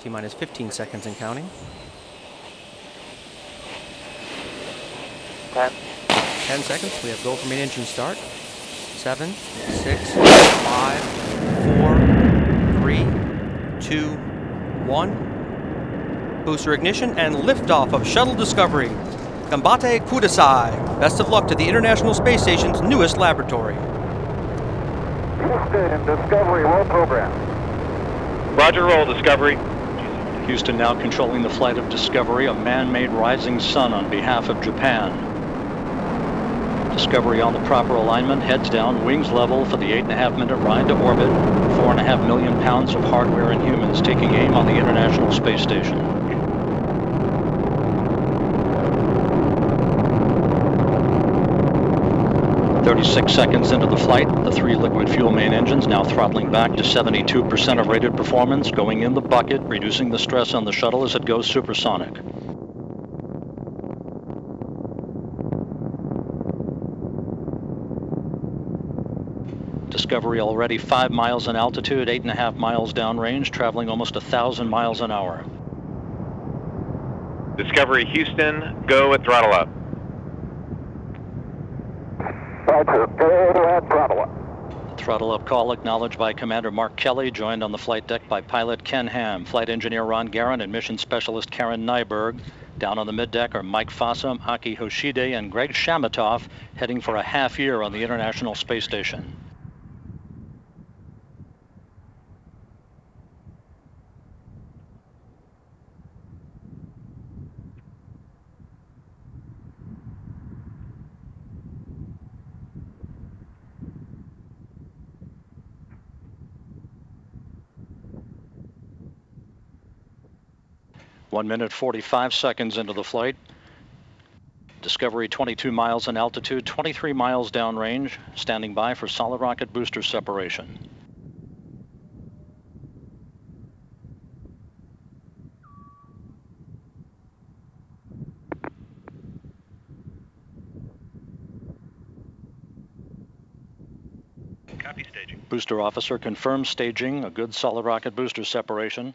T minus 15 seconds and counting. 10. 10 seconds. We have go for main engine start. Seven, six, five, four, three, two, one. Booster ignition and liftoff of Shuttle Discovery. Combate Kudasai. Best of luck to the International Space Station's newest laboratory. Houston, Discovery, roll program. Roger, roll, Discovery. Houston now controlling the flight of Discovery, a man-made rising sun on behalf of Japan. Discovery on the proper alignment, heads down, wings level for the eight and a half minute ride to orbit. Four and a half million pounds of hardware and humans taking aim on the International Space Station. 36 seconds into the flight, the three liquid fuel main engines now throttling back to 72% of rated performance, going in the bucket, reducing the stress on the shuttle as it goes supersonic. Discovery already five miles in altitude, eight and a half miles downrange, traveling almost a thousand miles an hour. Discovery Houston, go at throttle up. Throttle up. Call acknowledged by Commander Mark Kelly, joined on the flight deck by pilot Ken Ham, flight engineer Ron Garan, and mission specialist Karen Nyberg. Down on the middeck are Mike Fossum, Aki Hoshide, and Greg Chamitoff, heading for a half year on the International Space Station. One minute 45 seconds into the flight. Discovery 22 miles in altitude, 23 miles downrange, standing by for solid rocket booster separation. Copy staging. Booster officer confirms staging, a good solid rocket booster separation.